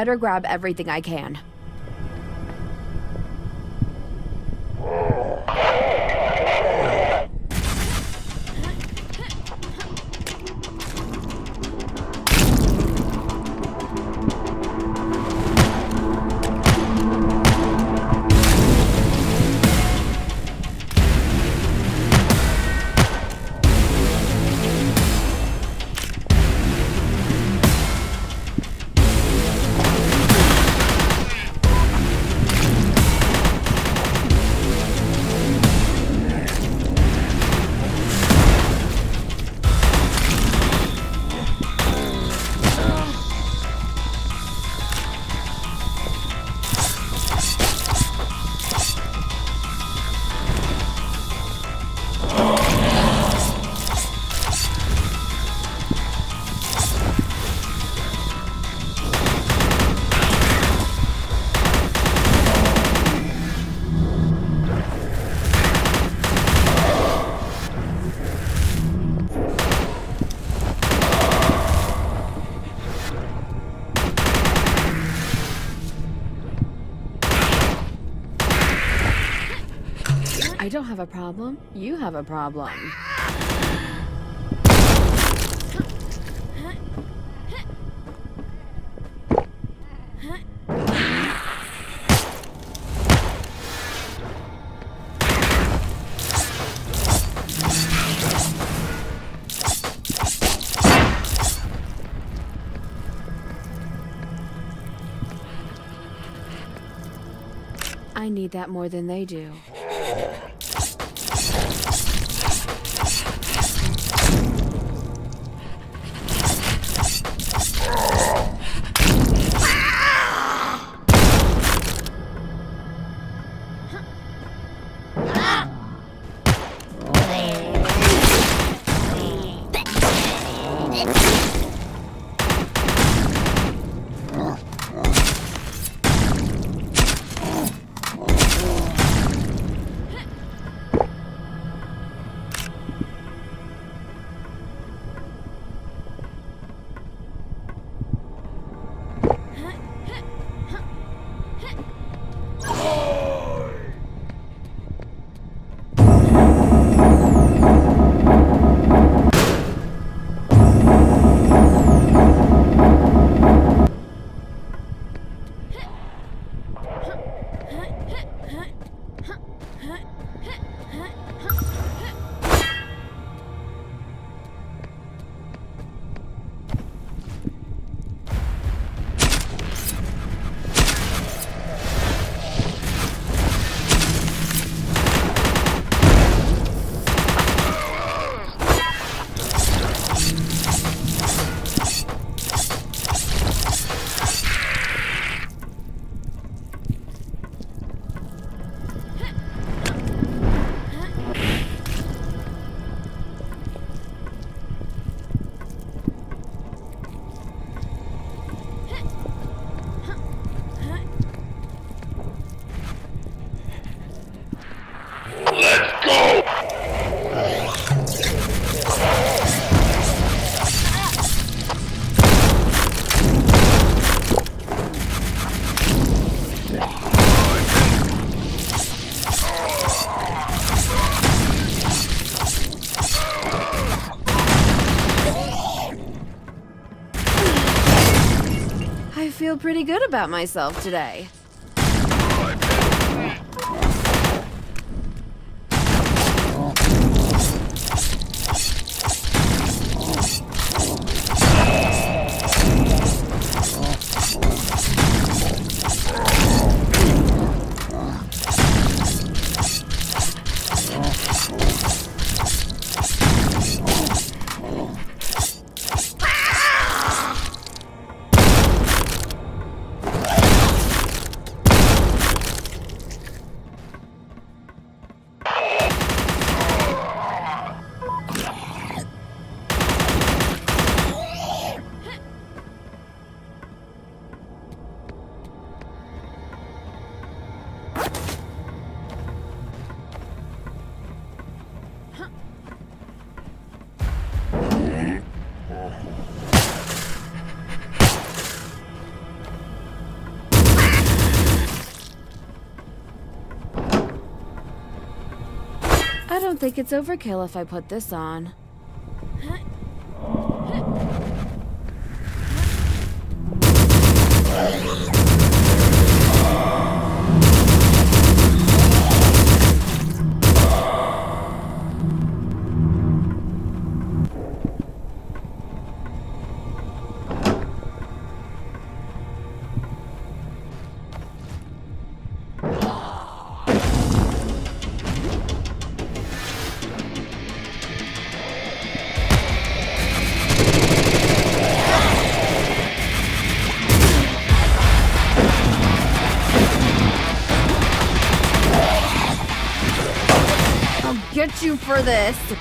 Better grab everything I can. I don't have a problem. You have a problem. I need that more than they do. Pretty good about myself today. Think it's overkill if I put this on. For this!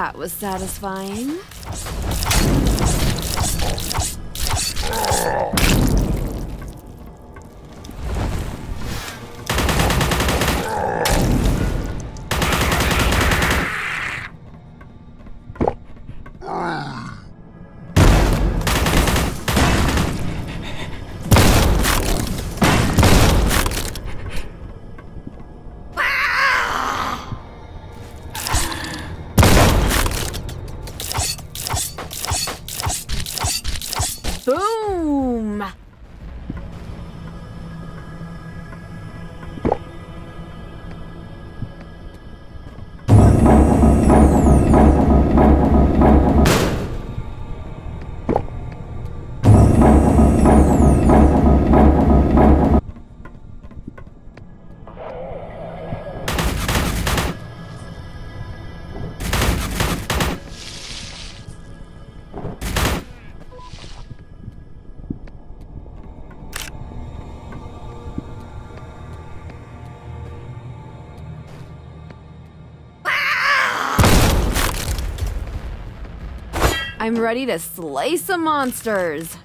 That was satisfying. I'm ready to slay some monsters.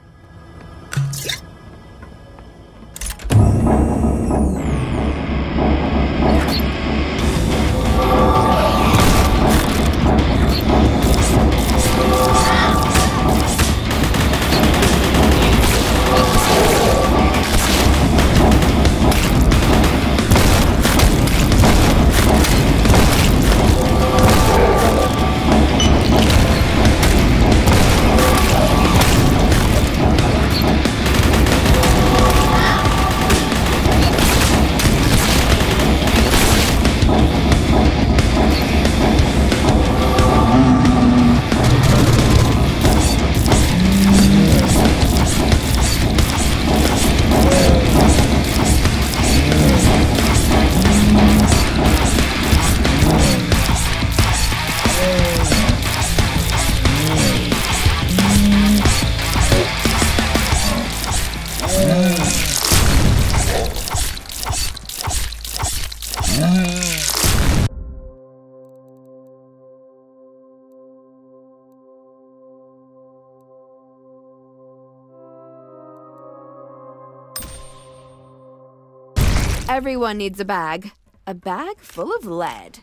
Everyone needs a bag. A bag full of lead.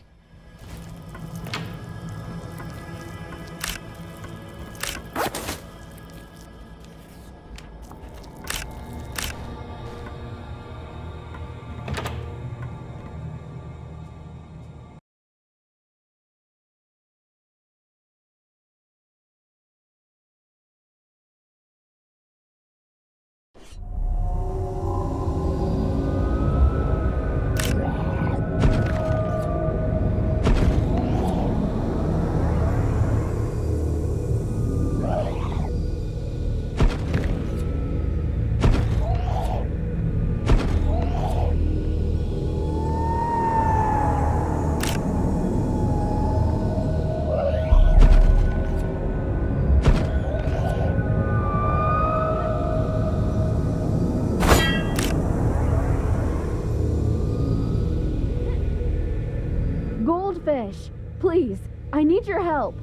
Please, I need your help.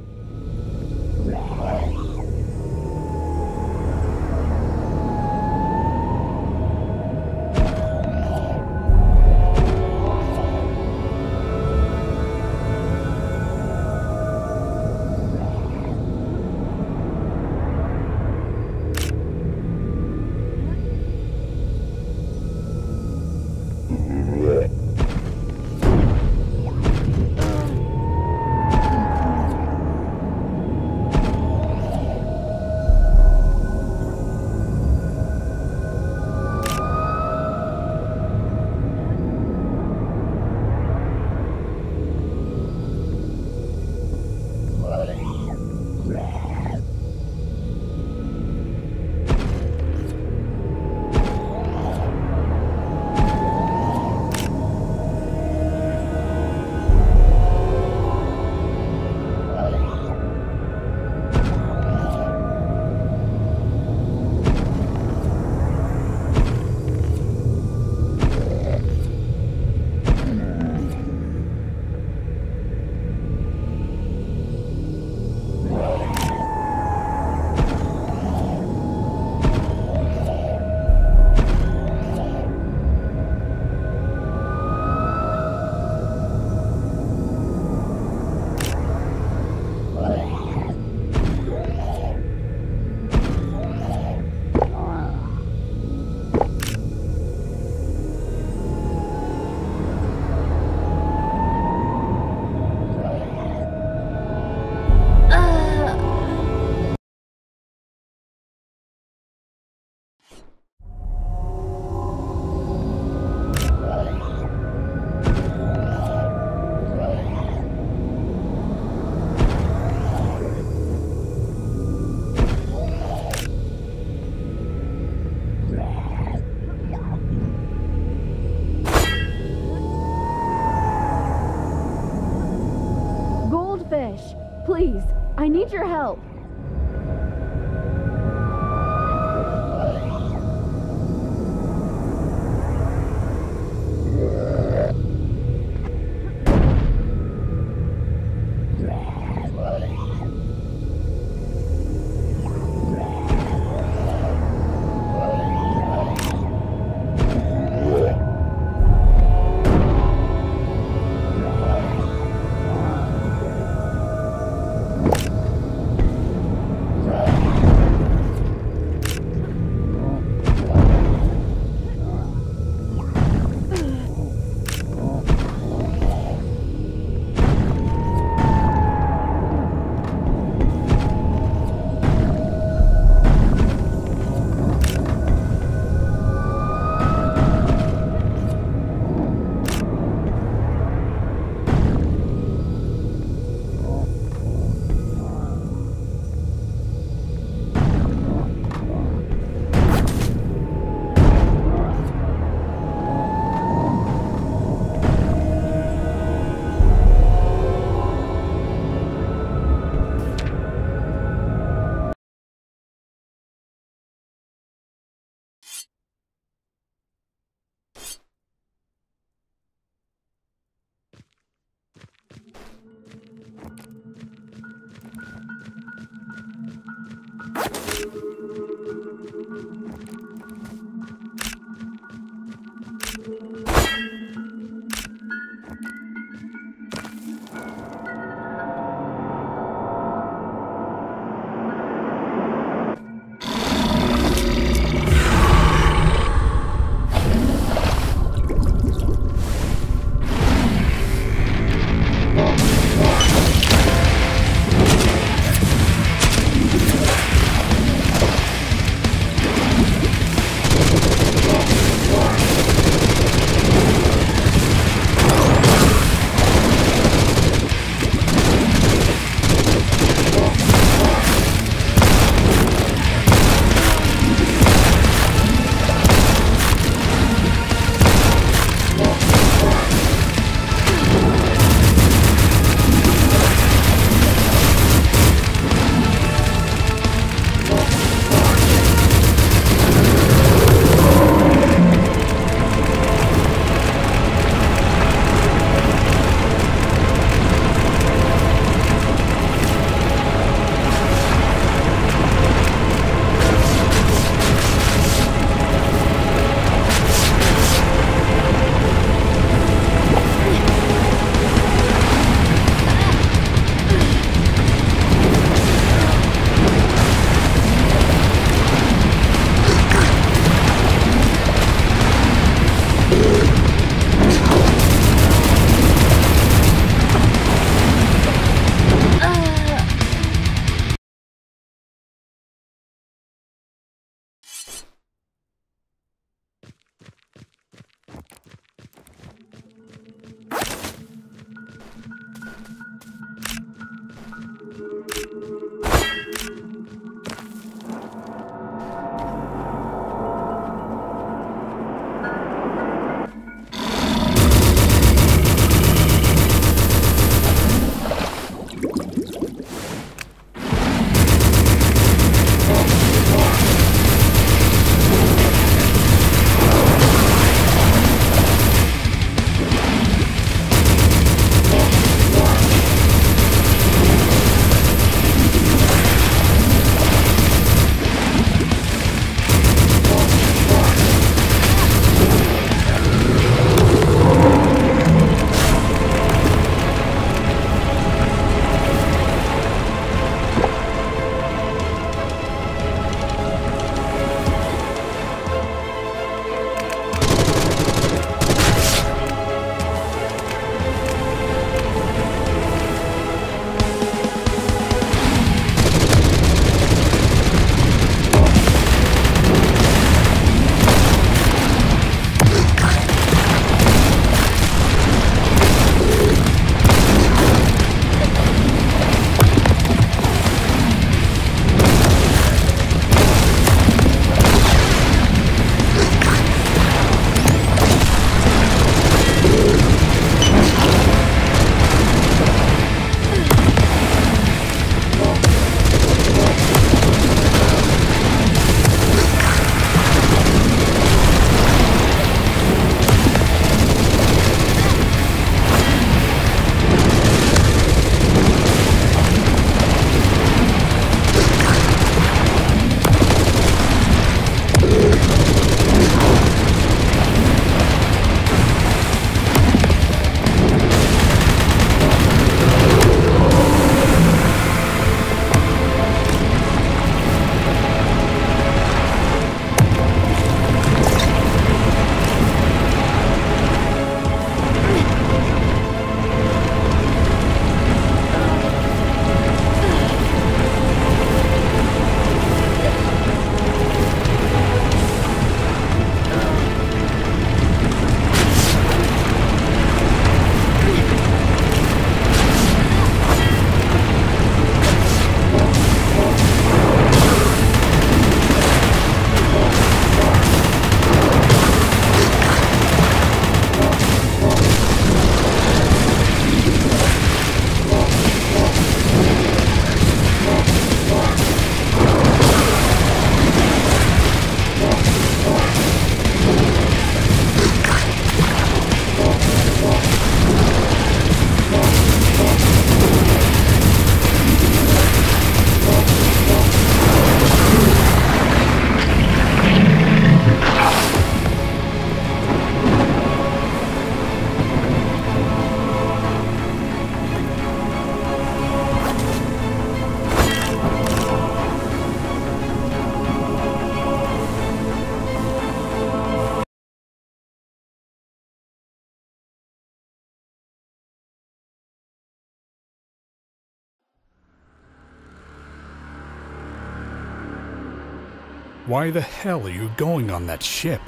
Why the hell are you going on that ship?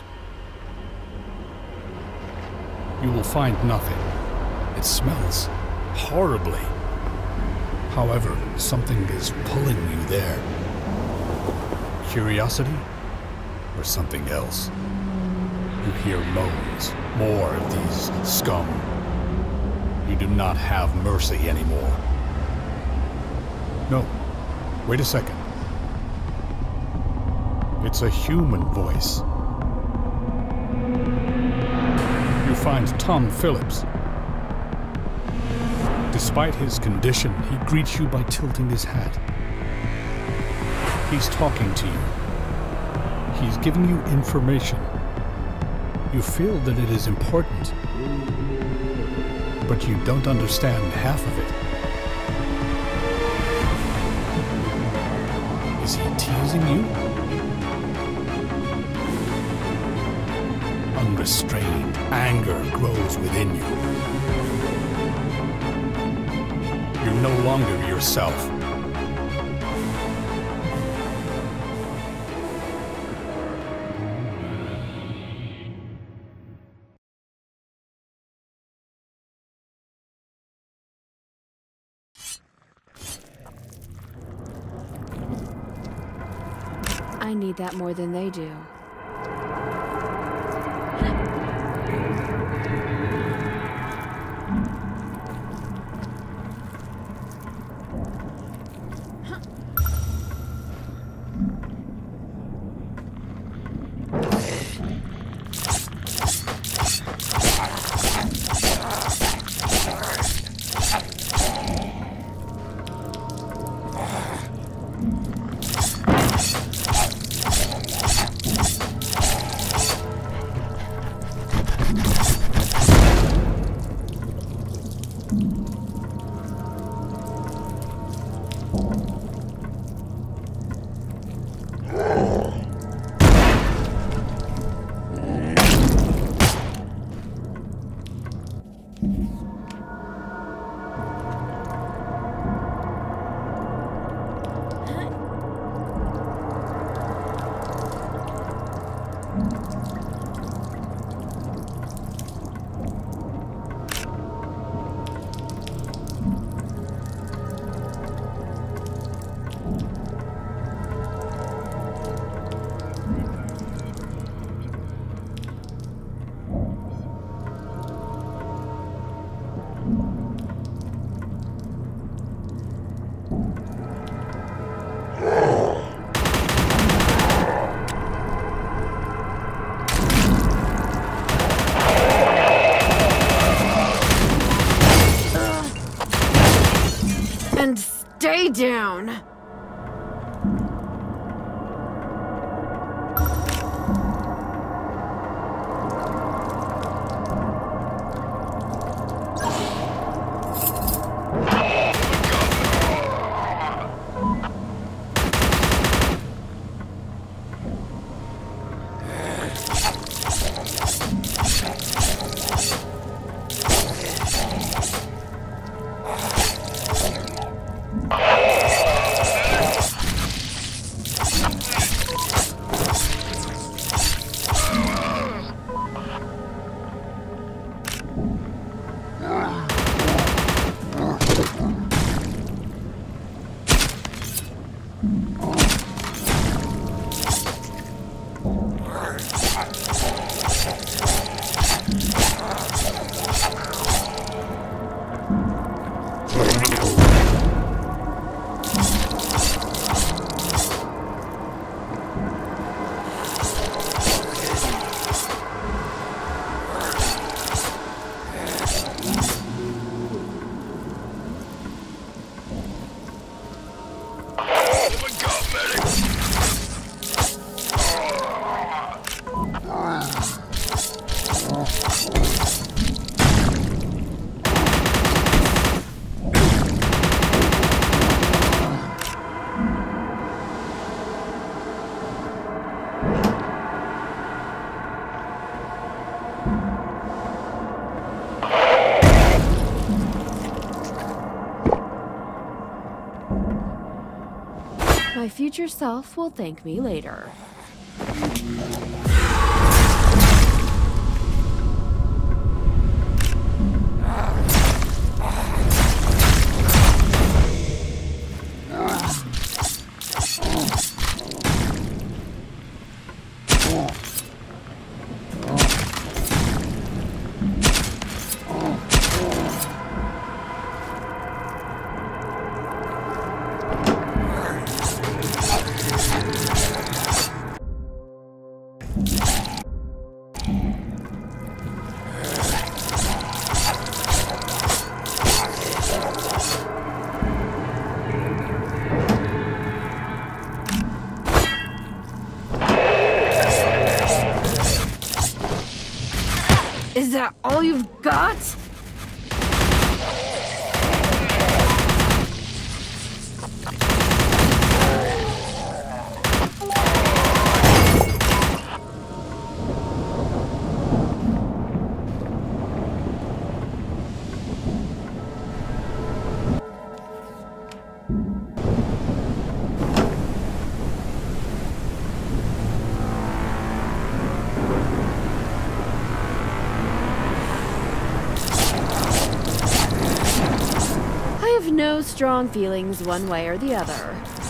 You will find nothing. It smells horribly. However, something is pulling you there. Curiosity? Or something else? You hear moans, more of these scum. You do not have mercy anymore. No, wait a second. It's a human voice. You find Tom Phillips. Despite his condition, he greets you by tilting his hat. He's talking to you. He's giving you information. You feel that it is important, but you don't understand half of it. Is he teasing you? Unrestrained anger grows within you. You're no longer yourself. I need that more than they do. And down! My future self will thank me later. Is that all you've got? Strong feelings one way or the other.